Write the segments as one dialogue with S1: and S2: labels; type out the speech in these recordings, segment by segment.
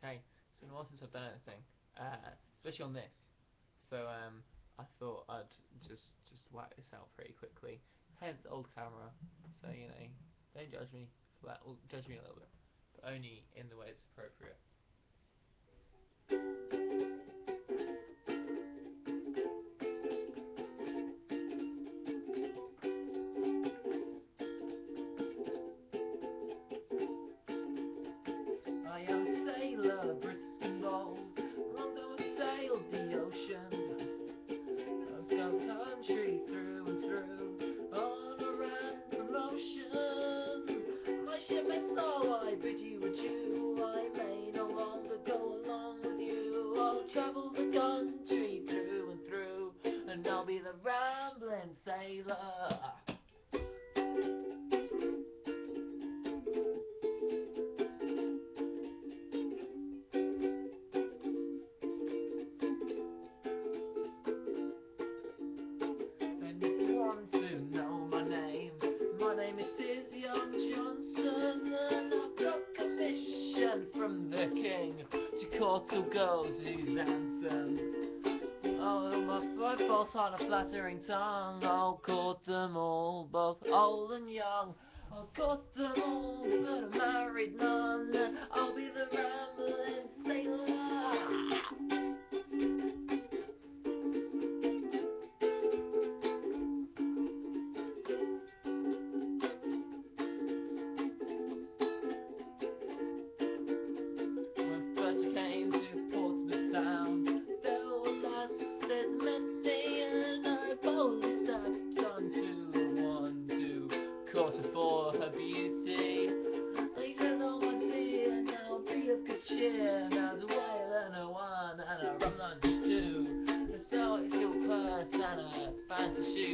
S1: Okay, it's been a while since I've done anything, uh, especially on this. So um, I thought I'd just just whack this out pretty quickly. Hence old camera. So you know, don't judge me for that. Or judge me a little bit, but only in the way it's appropriate. And if you want to know my name, my name is Young Johnson, and I've got commission from the king to court all girls whose anthem. False heart, a flattering tongue, I'll court them all, both old and young. I'll court them all, court her for her beauty. Said, "Oh my dear, now be of good cheer, now the whale and a one and a rum lunch too." And so it's your purse and a fancy shoes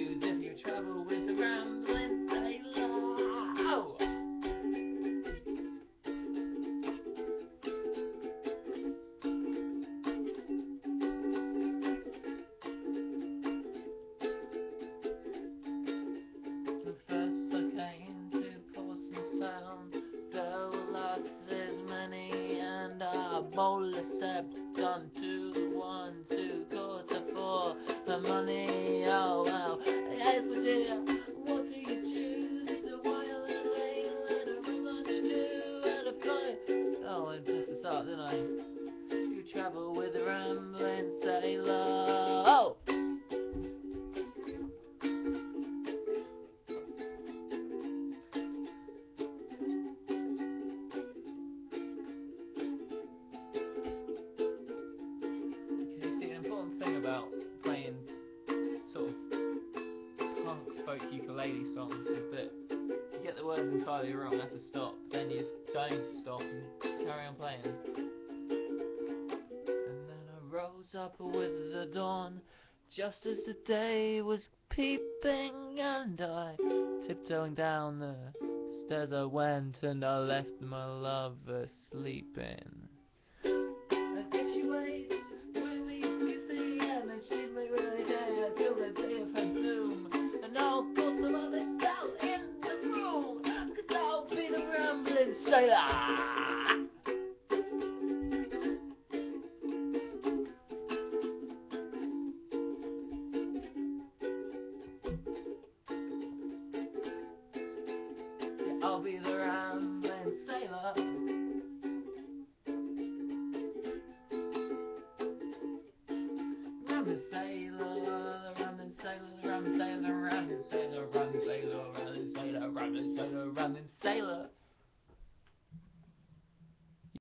S1: Boldly stepped onto the one to court her for money. Oh wow. yes, my dear, what do you choose? A while and ale and a rum lunch too, and a pint. Oh, and just the start, didn't I? You travel with a rambling sailor. About playing sort of punk folk ukulele songs is that you get the words entirely wrong, have to stop, then you just don't stop and carry on playing. And then I rose up with the dawn, just as the day was peeping, and I tiptoeing down the stairs I went, and I left my lover sleeping. I'll be the. Rambling sailor, rambling sailor, rambling sailor, rambling sailor, rambling sailor, rambling sailor, rambling sailor, rambling sailor.